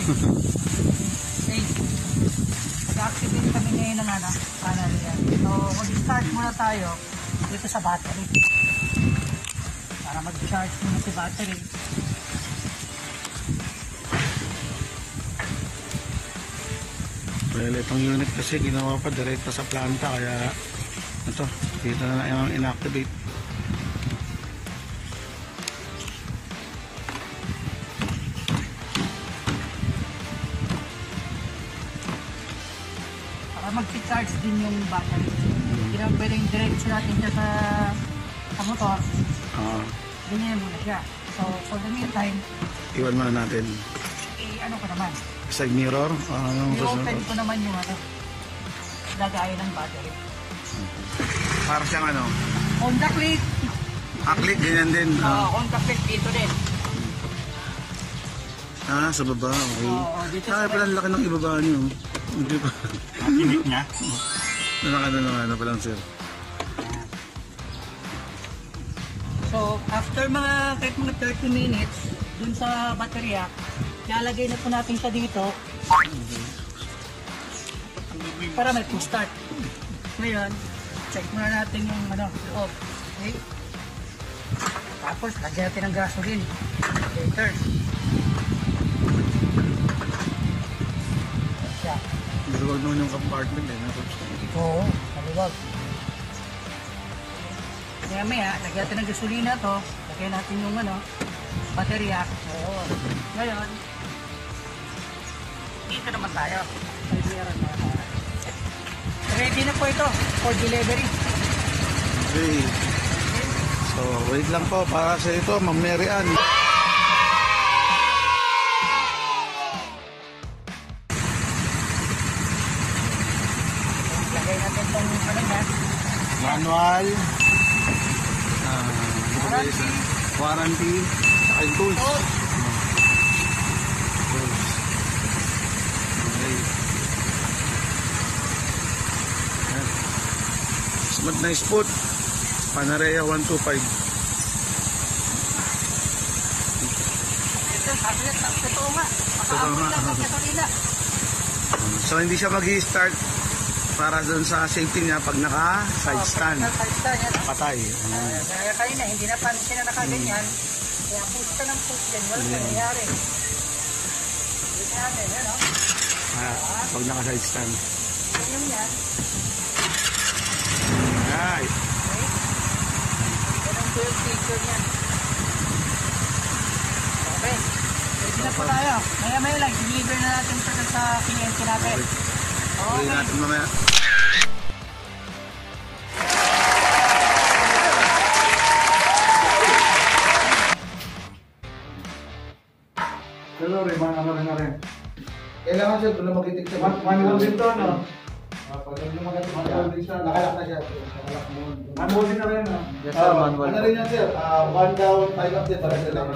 Uy. Hey. Nag-activate kami ngayon ng ano, panel yan. So, mag-start muna tayo dito sa battery. Para mag-charge muna si battery. Well, itong unit kasi ginawa pa direkta sa planta kaya ito, dito na lang inactivate. Para mag-charge din yung battery. Naman pwedeng diretso natin siya sa, sa motor. Ah, Ganyan muna siya. So, for the meantime, iwan muna natin. eh, ano ko naman, Side mirror, ah, anong i-open ko naman yung ano, lagayan ng battery. Para siyang ano, Honda Click, aklit ganyan din. uh, Ah, Honda Click dito din. ah, sa baba, okay. Oo, dito Ah, sa pala ang laki ng ibaba niyo. Hindi pa. Init niya. Nakakano na ano pa lang sir. So, after mga kahit mga 30 minutes, dun sa baterya, lalagay na po natin siya dito para may push start. Ngayon, check muna natin yung ano, loob. Okay? Tapos, lagyan natin ng gasoline. Later. Siya. Maluwag naman yung compartment eh. Oo, maluwag. Kaya maya, lagyan natin ng gasolina to. Lagyan natin yung ano, baterya. Oo. Ngayon, dito naman tayo. Kaibiran na tayo. Ready na po ito for delivery. Okay. So, wait lang po para sa ito, Ma'am Mary Ann. Manual. Ba isa? Warranty. Saka yung tools. Tools. Tools. Okay. Yan. Smart na spot. Panarea 125. Ito. So hindi siya mag-start para dun sa safety niya pag naka side stand. Sa side stand yan. Patay. Uh, kaya kanina, hindi na pansin na nakaganyan. Kaya push ka ng push yan. Wala Ganyan. nangyayari. Hindi natin, yan o. Ah, pag naka side stand. Ganyan yan. Ay, Okay? Ganun po yung feature niya. Okay. Ready na po tayo. Maya maya lang, deliver na natin sa kliyente natin. Tuloy natin mamaya. Pero rin, mga ano rin na rin. Kailangan siya doon na magitik siya. Man- Manual din to, no? Ah, Pag hindi magatik, manual din siya. Nakalak na siya. Nakalak mo. Manual din na rin, no? Yes, sir, manual. Ano rin yan, sir? Ah, one down, five up din para sa lang.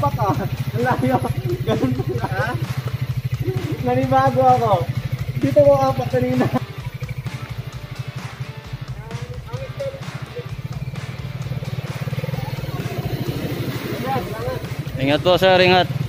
Apak ah. Ang layo. Ganun pala. Ha? Nanibago ako. Dito ko apak kanina. Ingat po sir, ingat.